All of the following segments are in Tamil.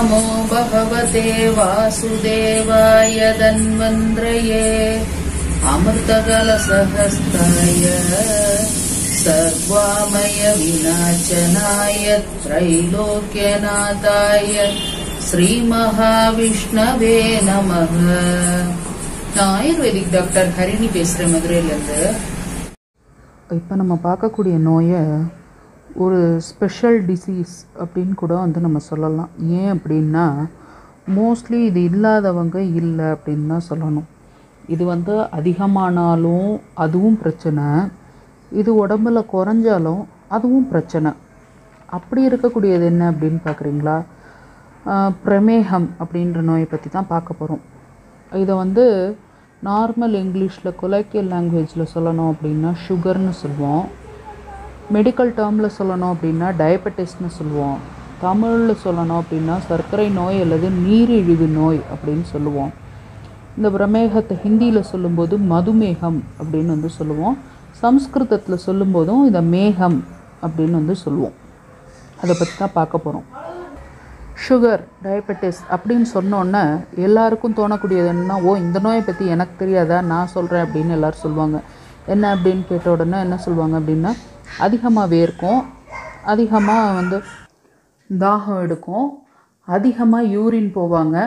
नमो भगवते वासुदेवाय धन्वन्द्रये अमृतकलसहस्ताय सर्वामय विनाशनाय त्रैलोक्यनाथाय ஸ்ரீமகாவிஷ்ணவே நமக நான் ஆயுர்வேதிக் டாக்டர் ஹரிணி பேசுகிறேன் மதுரையிலேருந்து இப்போ நம்ம பார்க்கக்கூடிய நோயை ஒரு ஸ்பெஷல் டிசீஸ் அப்படின்னு கூட வந்து நம்ம சொல்லலாம். ஏன் அப்படின்னா மோஸ்ட்லி இது இல்லாதவங்க இல்லை அப்படின்னு தான் சொல்லணும். இது வந்து அதிகமானாலும் அதுவும் பிரச்சனை. இது உடம்புல குறைஞ்சாலும் அதுவும் பிரச்சனை. அப்படி இருக்கக்கூடியது என்ன அப்படின்னு பார்க்குறீங்களா? பிரமேகம் அப்படின்ற நோயை பற்றி தான் பார்க்க போகிறோம் இதை வந்து நார்மல் இங்கிலீஷில் கொலக்கியல் லாங்குவேஜில் சொல்லணும் அப்படின்னா சுகர்னு சொல்லுவோம். மெடிக்கல் டேர்மில் சொல்லணும் அப்படின்னா டயபெட்டிஸ்னு சொல்லுவோம். தமிழில் சொல்லணும் அப்படின்னா சர்க்கரை நோய் அல்லது நீரிழிவு நோய் அப்படின்னு சொல்லுவோம். இந்த பிரமேகத்தை ஹிந்தியில் சொல்லும்போது மதுமேகம் அப்படின்னு வந்து சொல்லுவோம். சம்ஸ்கிருதத்தில் சொல்லும்போதும் இதை மேகம் அப்படின்னு வந்து சொல்லுவோம். அதை பற்றி தான் பார்க்க போகிறோம் சுகர் டயபெட்டிஸ் அப்படின்னு சொன்னோன்னே எல்லாருக்கும் தோணக்கூடியது என்னன்னா ஓ இந்த நோயை பற்றி எனக்கு தெரியாதா? நான் சொல்கிறேன் அப்படின்னு எல்லோரும் சொல்லுவாங்க. என்ன அப்படின்னு கேட்ட உடனே என்ன சொல்லுவாங்க அப்படின்னா அதிகமாக வேர்க்கும் அதிகமாக வந்து தாகம் எடுக்கும் அதிகமாக யூரின் போவாங்க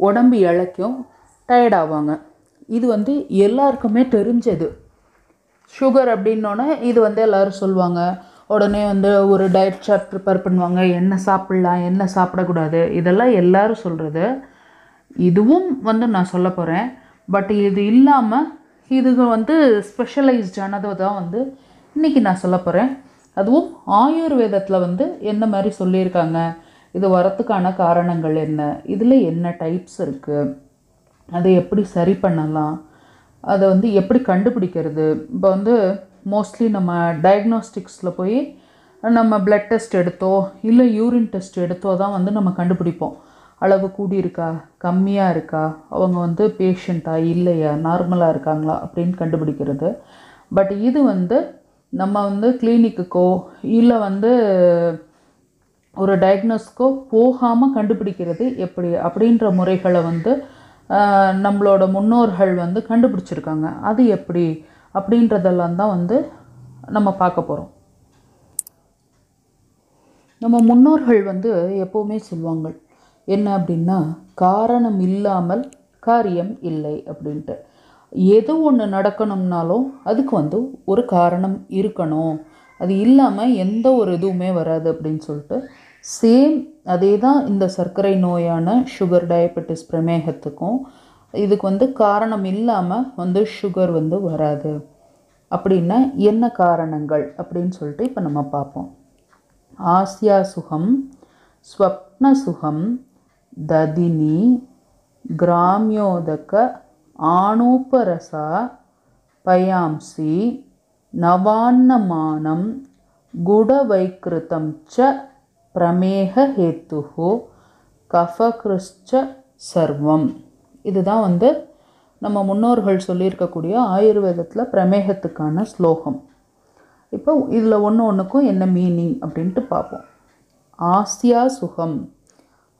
உடம்பு இளைக்கும் டயர்ட் ஆவாங்க. இது வந்து எல்லாருக்குமே தெரிஞ்சது. சுகர் அப்படின்னோடனே இது வந்து எல்லோரும் சொல்லுவாங்க உடனே வந்து ஒரு டயட் சார்ட் ப்ரிப்பேர் பண்ணுவாங்க. என்ன சாப்பிட்லாம் என்ன சாப்பிடக்கூடாது இதெல்லாம் எல்லோரும் சொல்கிறது இதுவும் வந்து நான் சொல்ல போகிறேன் பட் இது இல்லாமல் இது வந்து ஸ்பெஷலைஸ்டானது தான் வந்து இன்றைக்கி நான் சொல்ல போகிறேன் அதுவும் ஆயுர்வேதத்தில் வந்து என்ன மாதிரி சொல்லியிருக்காங்க? இது வரத்துக்கான காரணங்கள் என்ன? இதில் என்ன டைப்ஸ் இருக்குது அதை எப்படி சரி பண்ணலாம்? அதை வந்து எப்படி கண்டுபிடிக்கிறது? இப்போ வந்து மோஸ்ட்லி நம்ம டயக்னோஸ்டிக்ஸில் போய் நம்ம பிளட் டெஸ்ட் எடுத்தோ இல்லை யூரின் டெஸ்ட் எடுத்தோ தான் வந்து நம்ம கண்டுபிடிப்போம். அளவு கூடி இருக்கா? கம்மியாக இருக்கா? அவங்க வந்து பேஷண்ட்டா இல்லையா? நார்மலாக இருக்காங்களா? அப்படின்னு கண்டுபிடிக்கிறது. பட் இது வந்து நம்ம வந்து கிளினிக்குக்கோ இல்லை வந்து ஒரு டயக்னோஸ்க்கோ போகாமல் கண்டுபிடிக்கிறது எப்படி? அப்படின்ற முறைகளை வந்து நம்மளோட முன்னோர்கள் வந்து கண்டுபிடிச்சிருக்காங்க. அது எப்படி? அப்படின்றதெல்லாம் தான் வந்து நம்ம பார்க்க போகிறோம் நம்ம முன்னோர்கள் வந்து எப்போவுமே சொல்லுவாங்க என்ன அப்படின்னா காரணம் இல்லாமல் காரியம் இல்லை அப்படின்ட்டு. எது ஒன்று நடக்கணும்னாலும் அதுக்கு வந்து ஒரு காரணம் இருக்கணும். அது இல்லாமல் எந்த ஒரு இதுவுமே வராது அப்படின்னு சொல்லிட்டு சேம் அதே தான் இந்த சர்க்கரை நோயான சுகர் டயபெட்டிஸ் பிரமேகத்துக்கும் இதுக்கு வந்து காரணம் இல்லாமல் வந்து சுகர் வந்து வராது. அப்படின்னா என்ன காரணங்கள் அப்படின்னு சொல்லிட்டு இப்போ நம்ம பார்ப்போம். ஆசியா சுகம் ஸ்வப்ன சுகம் ததினி கிராமியோதக ஆனூப்பரசா பயாம்சி நவான்னமானம் குடவைக்கிருதம் ச பிரமேக ஹேத்துஹு கஃபகிருஷ்ச சர்வம். இதுதான் வந்து நம்ம முன்னோர்கள் சொல்லியிருக்கக்கூடிய ஆயுர்வேதத்தில் பிரமேகத்துக்கான ஸ்லோகம். இப்போ இதில் ஒன்று ஒன்றுக்கும் என்ன மீனிங் அப்படின்ட்டு பார்ப்போம். ஆசியா சுகம்.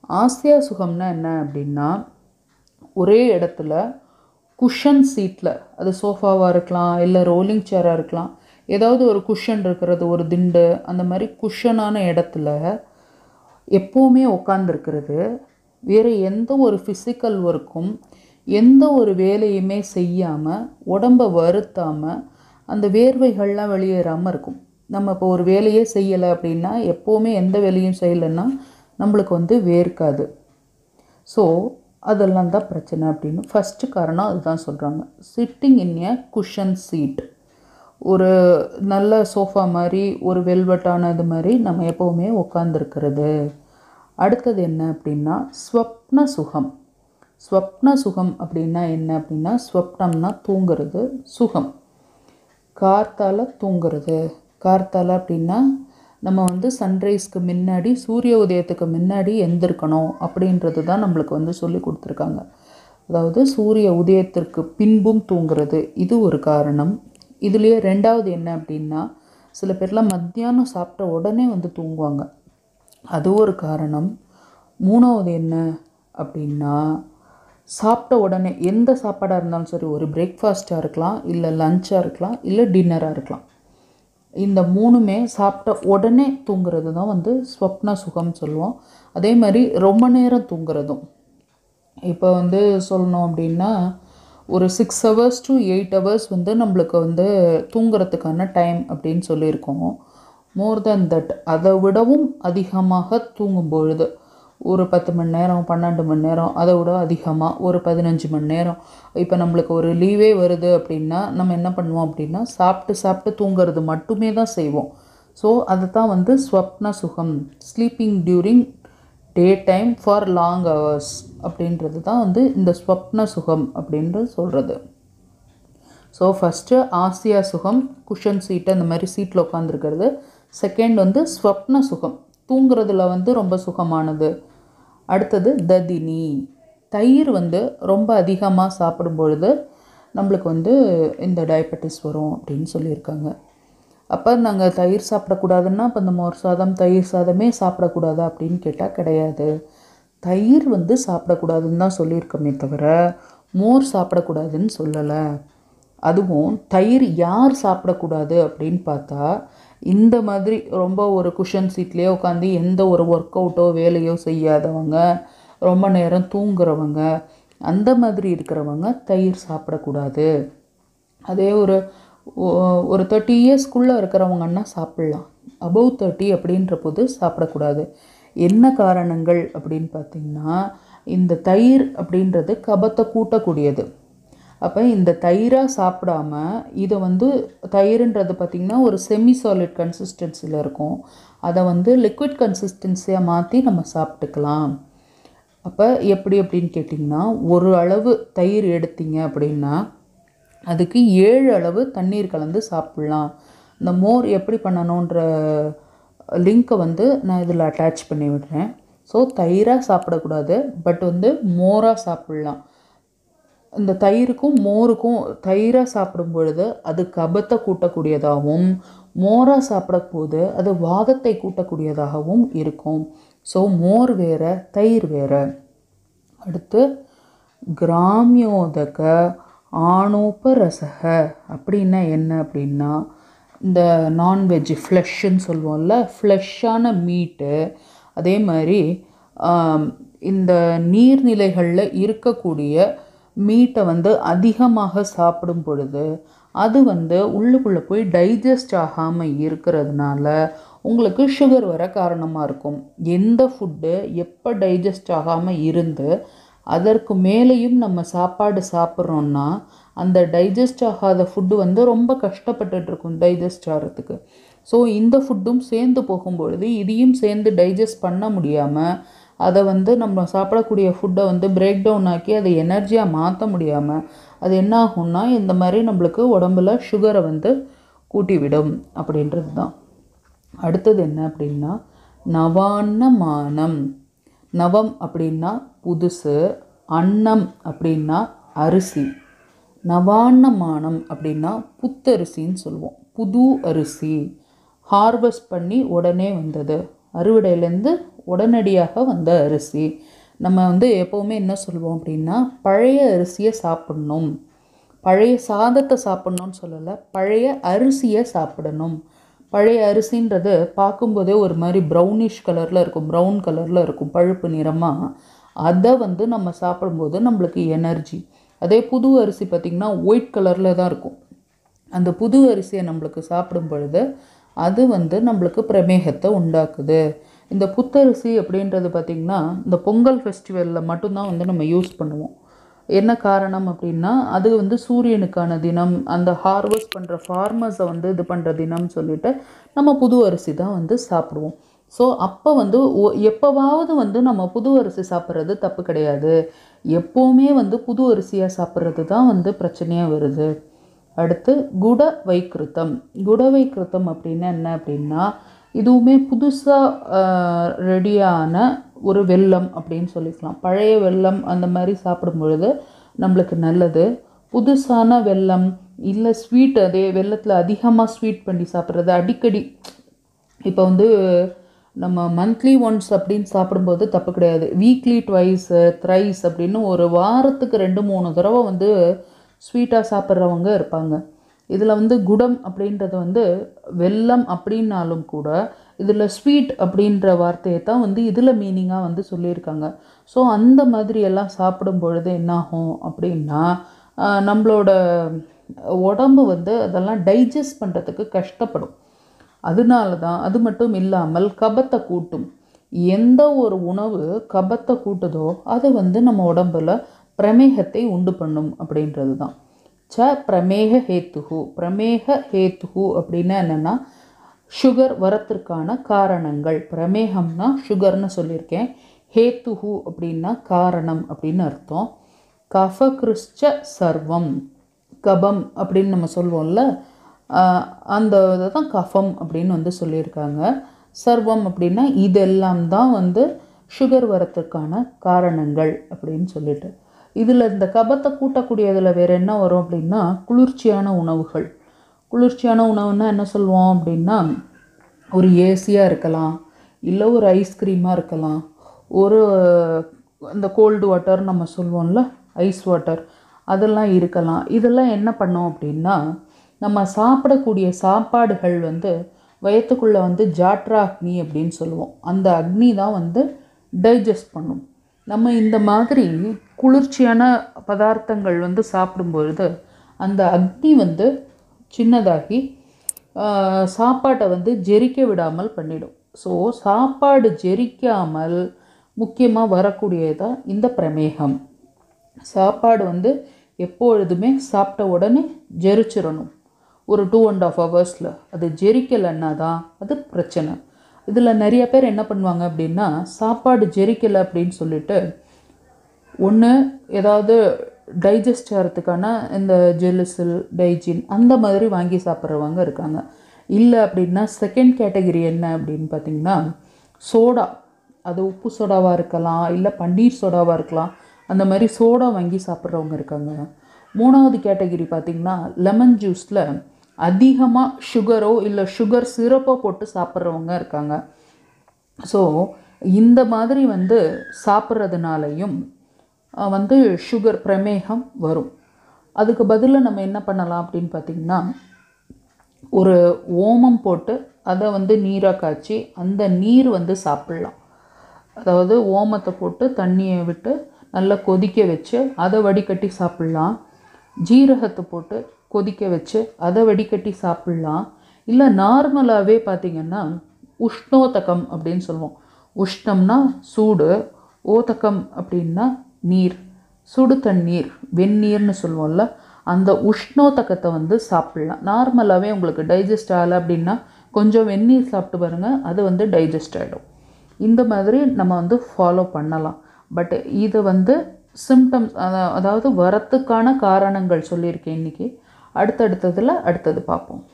ஆசியா சுகம்னா என்ன அப்படின்னா ஒரே இடத்துல குஷன் சீட்டில் அது சோஃபாவாக இருக்கலாம் இல்லை ரோலிங் சேராக இருக்கலாம். ஏதாவது ஒரு குஷன் இருக்கிறது ஒரு திண்டு அந்த மாதிரி குஷனான இடத்துல எப்போவுமே உட்காந்துருக்கிறது வேறு எந்த ஒரு ஃபிசிக்கல் ஒர்க்கும் எந்த ஒரு வேலையுமே செய்யாமல் உடம்பை வருத்தாமல் அந்த வேர்வைகள்லாம் வெளியேறாமல் இருக்கும். நம்ம இப்போ ஒரு வேலையே செய்யலை அப்படின்னா எப்போவுமே எந்த வேலையும் செய்யலைன்னா நம்மளுக்கு வந்து வேர்க்காது. ஸோ அதெல்லாம் தான் பிரச்சனை அப்படின்னு ஃபஸ்ட்டு காரணம் அதுதான் சொல்கிறாங்க sitting in a cushion seat ஒரு நல்ல சோஃபா மாதிரி ஒரு வெல்வெட்டானது மாதிரி நம்ம எப்போவுமே உட்காந்துருக்கிறது அடுத்தது என்ன அப்படின்னா ஸ்வப்ன சுகம். ஸ்வப்ன சுகம் அப்படின்னா என்ன அப்படின்னா ஸ்வப்னம்னா தூங்குறது சுகம். கார்த்தால தூங்குறது. கார்த்தால அப்படின்னா நம்ம வந்து சன்ரைஸ்க்கு முன்னாடி சூரிய உதயத்துக்கு முன்னாடி எந்திருக்கணும் அப்படின்றது தான் நம்மளுக்கு வந்து சொல்லி கொடுத்துருக்காங்க. அதாவது சூரிய உதயத்திற்கு பின்பும் தூங்குறது இது ஒரு காரணம். இதுலேயே ரெண்டாவது என்ன அப்படின்னா சில பேர்லாம் மத்தியானம் சாப்பிட்ட உடனே வந்து தூங்குவாங்க. அது ஒரு காரணம். மூணாவது என்ன அப்படின்னா சாப்பிட்ட உடனே எந்த சாப்பாடாக இருந்தாலும் சரி ஒரு பிரேக்ஃபாஸ்ட்டாக இருக்கலாம் இல்லை லஞ்சாக இருக்கலாம் இல்லை டின்னராக இருக்கலாம். இந்த மூணுமே சாப்பிட்ட உடனே தூங்குறது தான் வந்து ஸ்வப்ன சுகம் சொல்லுவோம். அதே மாதிரி ரொம்ப நேரம் தூங்குறதும். இப்போ வந்து சொல்லணும் அப்படின்னா ஒரு six hours to eight hours வந்து நம்மளுக்கு வந்து தூங்குறதுக்கான டைம் அப்படின்னு சொல்லியிருக்கோம். மோர் தென் தட் அதை விடவும் அதிகமாக தூங்கும் பொழுது ஒரு பத்து மணி நேரம் பன்னெண்டு மணி நேரம் அதை விட அதிகமாக ஒரு பதினஞ்சு மணி நேரம். இப்போ நம்மளுக்கு ஒரு லீவே வருது அப்படின்னா நம்ம என்ன பண்ணுவோம் அப்படின்னா சாப்பிட்டு சாப்பிட்டு தூங்குறது மட்டுமே தான் செய்வோம். ஸோ அதை தான் வந்து ஸ்வப்ன சுகம் sleeping during day time for long hours அப்படின்றது தான் வந்து இந்த ஸ்வப்ன சுகம் அப்படின்றது சொல்கிறது ஸோ ஃபஸ்ட்டு ஆசியா சுகம் குஷன் சீட்டு அந்த மாதிரி சீட்டில் உட்காந்துருக்கிறது செகண்ட் வந்து ஸ்வப்ன சுகம். தூங்குறதுல வந்து ரொம்ப சுகமானது. அடுத்தது ததினி. தயிர் வந்து ரொம்ப அதிகமாக சாப்பிடும் பொழுது நம்மளுக்கு வந்து இந்த டயபெட்டிஸ் வரும் அப்படின்னு சொல்லியிருக்காங்க. அப்போ நாங்கள் தயிர் சாப்பிடக்கூடாதுன்னா இப்போ இந்த மோர் சாதம் தயிர் சாதமே சாப்பிடக்கூடாது அப்படின்னு கேட்டால் கிடையாது. தயிர் வந்து சாப்பிடக்கூடாதுன்னு தான் சொல்லியிருக்கோமே தவிர மோர் சாப்பிடக்கூடாதுன்னு சொல்லலை. அதுவும் தயிர் யார் சாப்பிடக்கூடாது அப்படின்னு பார்த்தா இந்த மாதிரி ரொம்ப ஒரு குஷன் சீட்லேயே உட்காந்து எந்த ஒரு ஒர்க் அவுட்டோ வேலையோ செய்யாதவங்க ரொம்ப நேரம் தூங்குறவங்க அந்த மாதிரி இருக்கிறவங்க தயிர் சாப்பிடக்கூடாது. அதே ஒரு ஒரு தேர்ட்டி இயர்ஸ்க்குள்ளே இருக்கிறவங்கன்னா சாப்பிட்லாம். அபவ் தேர்ட்டி அப்படின்ற போது சாப்பிடக்கூடாது. என்ன காரணங்கள் அப்படின்னு பார்த்தீங்கன்னா இந்த தயிர் அப்படின்றது கபத்தை கூட்டக்கூடியது. அப்போ இந்த தயிராக சாப்பிடாம இதை வந்து தயிர்ன்றது பார்த்திங்கன்னா ஒரு செமி சாலிட் கன்சிஸ்டன்சியில் இருக்கும். அதை வந்து லிக்விட் கன்சிஸ்டன்சியாக மாற்றி நம்ம சாப்பிட்டுக்கலாம். அப்போ எப்படி அப்படின்னு கேட்டிங்கன்னா ஒரு அளவு தயிர் எடுத்தீங்க அப்படின்னா அதுக்கு ஏழு அளவு தண்ணீர் கலந்து சாப்பிட்லாம். இந்த மோர் எப்படி பண்ணணுன்ற லிங்க்கை வந்து நான் இதில் அட்டாச் பண்ணி விடுறேன் ஸோ தயிராக சாப்பிடக்கூடாது பட் வந்து மோராக சாப்பிட்லாம். இந்த தயிருக்கும் மோருக்கும் தயிராக சாப்பிடும் பொழுது அது கபத்தை கூட்டக்கூடியதாகவும் மோராக சாப்பிடப்போது அது வாதத்தை கூட்டக்கூடியதாகவும் இருக்கும். ஸோ மோர் வேற தயிர் வேற. அடுத்து கிராமியோதக ஆணோபரசக அப்படின்னா என்ன அப்படின்னா இந்த நான்வெஜ் ஃப்ளஷ்ஷுன்னு சொல்லுவோம்ல ஃப்ளஷ்ஷான மீட்டு அதே மாதிரி இந்த நீர்நிலைகளில் இருக்கக்கூடிய மீட்டை வந்து அதிகமாக சாப்பிடும் பொழுது அது வந்து உள்ளுக்குள்ளே போய் டைஜஸ்ட் ஆகாமல் இருக்கிறதுனால உங்களுக்கு சுகர் வர காரணமாக இருக்கும். எந்த ஃபுட்டு எப்போ டைஜஸ்ட் ஆகாமல் இருந்து அதற்கு மேலேயும் நம்ம சாப்பாடு சாப்பிட்றோன்னா அந்த டைஜஸ்ட் ஆகாத ஃபுட்டு வந்து ரொம்ப கஷ்டப்பட்டுட்டு இருக்கும் டைஜஸ்ட் ஆகிறதுக்கு ஸோ இந்த ஃபுட்டும் சேர்ந்து போகும்பொழுது இதையும் சேர்ந்து டைஜஸ்ட் பண்ண முடியாமல் அதை வந்து நம்ம சாப்பிடக்கூடிய ஃபுட்டை வந்து பிரேக் டவுன் ஆக்கி அதை எனர்ஜியாக மாற்ற முடியாமல் அது என்ன ஆகும்னா இந்த மாதிரி நம்மளுக்கு உடம்புல சுகரை வந்து கூட்டி விடும் அப்படின்றது தான் அடுத்தது என்ன அப்படின்னா நவான்னமானம். நவம் அப்படின்னா புதுசு அன்னம் அப்படின்னா அரிசி. நவான்னமானம் அப்படின்னா புத்தரிசின்னு சொல்லுவோம். புது அரிசி. ஹார்வெஸ்ட் பண்ணி உடனே வந்தது. அறுவடையிலேருந்து உடனடியாக வந்த அரிசி. நம்ம வந்து எப்போவுமே என்ன சொல்லுவோம் அப்படின்னா பழைய அரிசியை சாப்பிடணும். பழைய சாதத்தை சாப்பிட்ணுன்னு சொல்லலை பழைய அரிசியை சாப்பிடணும். பழைய அரிசின்றது பார்க்கும்போதே ஒரு மாதிரி ப்ரௌனிஷ் கலரில் இருக்கும் ப்ரௌன் கலரில் இருக்கும் பழுப்பு நிறமாக அதை வந்து நம்ம சாப்பிடும்போது நம்மளுக்கு எனர்ஜி அதே புது அரிசி பார்த்திங்கன்னா ஒயிட் கலரில் தான் இருக்கும். அந்த புது அரிசியை நம்மளுக்கு சாப்பிடும் பொழுது அது வந்து நம்மளுக்கு பிரமேகத்தை உண்டாக்குது. இந்த புத்தரிசி அப்படின்றது பார்த்திங்கன்னா இந்த பொங்கல் ஃபெஸ்டிவலில் மட்டும்தான் வந்து நம்ம யூஸ் பண்ணுவோம். என்ன காரணம் அப்படின்னா அது வந்து சூரியனுக்கான தினம் அந்த ஹார்வெஸ்ட் பண்ணுற ஃபார்மர்ஸை வந்து இது பண்ணுற தினம்னு சொல்லிட்டு நம்ம புது அரிசி தான் வந்து சாப்பிடுவோம். ஸோ அப்போ வந்து ஒ- எப்போவாவது வந்து நம்ம புது அரிசி சாப்பிட்றது தப்பு கிடையாது. எப்போவுமே வந்து புது அரிசியாக சாப்பிட்றது தான் வந்து பிரச்சனையாக வருது. அடுத்து குட வைக்கிருத்தம் குட வைக்கிருத்தம் அப்படின்னா என்ன அப்படின்னா இதுவுமே புதுசாக ரெடியான ஒரு வெல்லம் அப்படின்னு சொல்லிக்கலாம். பழைய வெல்லம் அந்த மாதிரி சாப்பிடும் பொழுது நம்மளுக்கு நல்லது. புதுசான வெல்லம் இல்லை ஸ்வீட் அதே வெல்லத்தில் அதிகமாக ஸ்வீட் பண்ணி சாப்பிட்றது அடிக்கடி இப்போ வந்து நம்ம மந்த்லி ஒன்ஸ் அப்படின்னு சாப்பிடும்போது தப்பு கிடையாது. வீக்லி ட்வைஸு த்ரைஸ் அப்படின்னு ஒரு வாரத்துக்கு ரெண்டு மூணு தடவை வந்து ஸ்வீட்டாக சாப்பிட்றவங்க இருப்பாங்க. இதில் வந்து குடம் அப்படின்றது வந்து வெல்லம் அப்படின்னாலும் கூட இதில் ஸ்வீட் அப்படின்ற வார்த்தையை தான் வந்து இதில் மீனிங்காக வந்து சொல்லியிருக்காங்க. ஸோ அந்த மாதிரி எல்லாம் சாப்பிடும் பொழுது என்னாகும் அப்படின்னா நம்மளோட உடம்பு வந்து அதெல்லாம் டைஜஸ்ட் பண்ணுறதுக்கு கஷ்டப்படும். அதனால தான் அது மட்டும் இல்லாமல் கபத்தை கூட்டும். எந்த ஒரு உணவு கபத்தை கூட்டுதோ அது வந்து நம்ம உடம்புல பிரமேகத்தை உண்டு பண்ணும் அப்படின்றது தான் ச பிரமேக ஹேத்துகு பிரமேக ஹேத்துகு அப்படின்னா என்னென்னா சுகர் வரத்திற்கான காரணங்கள். பிரமேகம்னா சுகர்னு சொல்லியிருக்கேன். ஹேத்துகு அப்படின்னா காரணம் அப்படின்னு அர்த்தம். கஃப கிறிஸ்ட சர்வம். கபம் அப்படின்னு நம்ம சொல்லுவோம்ல அந்த இதை தான் கஃபம் அப்படின்னு வந்து சொல்லியிருக்காங்க. சர்வம் அப்படின்னா இதெல்லாம் தான் வந்து சுகர் வரத்துக்கான காரணங்கள் அப்படின்னு சொல்லிட்டு. இதில் இந்த கபத்தை கூட்டக்கூடியதில் வேறு என்ன வரும் அப்படின்னா குளிர்ச்சியான உணவுகள். குளிர்ச்சியான உணவுன்னா என்ன சொல்லுவோம் அப்படின்னா ஒரு ஏசியாக இருக்கலாம் இல்லை ஒரு ஐஸ்கிரீமாக இருக்கலாம். ஒரு இந்த கோல்டு வாட்டர் நம்ம சொல்லுவோம்ல ஐஸ் வாட்டர் அதெல்லாம் இருக்கலாம். இதெல்லாம் என்ன பண்ணோம் அப்படின்னா நம்ம சாப்பிடக்கூடிய சாப்பாடுகள் வந்து வயத்துக்குள்ளே வந்து ஜாட்ரா அக்னி அப்படின்னு சொல்லுவோம். அந்த அக்னி தான் வந்து டைஜஸ்ட் பண்ணும். நம்ம இந்த மாதிரி குளிர்ச்சியான பதார்த்தங்கள் வந்து சாப்பிடும்பொழுது அந்த அக்னி வந்து சின்னதாகி சாப்பாட்டை வந்து ஜெரிக்க விடாமல் பண்ணிடும். ஸோ சாப்பாடு ஜெரிக்காமல் முக்கியமாக வரக்கூடியதான் இந்த பிரமேகம். சாப்பாடு வந்து எப்பொழுதுமே சாப்பிட்ட உடனே ஜெரிச்சிடணும் ஒரு டூ அண்ட் ஆஃப் ஹவர்ஸில் அது ஜெரிக்கலைன்னா தான் அது பிரச்சனை. இதில் நிறைய பேர் என்ன பண்ணுவாங்க அப்படின்னா சாப்பாடு ஜெரிக்கலை அப்படின்னு சொல்லிட்டு ஒன்று ஏதாவது டைஜஸ்ட் ஆகிறதுக்கான இந்த ஜெலுசில் டைஜின் அந்த மாதிரி வாங்கி சாப்பிட்றவங்க இருக்காங்க. இல்லை அப்படின்னா செகண்ட் கேட்டகரி என்ன அப்படின்னு பார்த்தீங்கன்னா சோடா அது உப்பு சோடாவாக இருக்கலாம் இல்லை பன்னீர் சோடாவாக இருக்கலாம். அந்த மாதிரி சோடா வாங்கி சாப்பிட்றவங்க இருக்காங்க. மூணாவது கேட்டகிரி பார்த்திங்கன்னா லெமன் ஜூஸில் அதிகமாக சுகரோ இல்லை சுகர் சிரப்போ போட்டு சாப்பிட்றவங்க இருக்காங்க. ஸோ இந்த மாதிரி வந்து சாப்பிட்றதுனாலையும் வந்து சுகர் பிரமேகம் வரும். அதுக்கு பதிலாக நம்ம என்ன பண்ணலாம் அப்படின்னு பார்த்திங்கன்னா ஒரு ஓமம் போட்டு அதை வந்து நீராக காய்ச்சி அந்த நீர் வந்து சாப்பிட்லாம். அதாவது ஓமத்தை போட்டு தண்ணியை விட்டு நல்லா கொதிக்க வச்சு அதை வடிகட்டி சாப்பிட்லாம். ஜீரகத்தை போட்டு கொதிக்க வச்சு அதை வடிகட்டி சாப்பிட்லாம். இல்லை நார்மலாகவே பார்த்திங்கன்னா உஷ்ணோதகம் அப்படின்னு சொல்லுவோம். உஷ்ணம்னா சூடு ஓதகம் அப்படின்னா நீர். சுடு தண்ணீர் வெந்நீர்னு சொல்லுவோம்ல அந்த உஷ்ணோதகத்தை வந்து சாப்பிட்லாம். நார்மலாகவே உங்களுக்கு டைஜஸ்ட் ஆகலை அப்படின்னா கொஞ்சம் வெந்நீர் சாப்பிட்டு பாருங்கள் அது வந்து டைஜஸ்ட் ஆகிடும். இந்த மாதிரி நம்ம வந்து ஃபாலோ பண்ணலாம். பட் இதை வந்து சிம்டம்ஸ் அதாவது வரத்துக்கான காரணங்கள் சொல்லியிருக்கேன் இன்றைக்கி அடுத்தடுத்ததில் அடுத்தது பார்ப்போம்.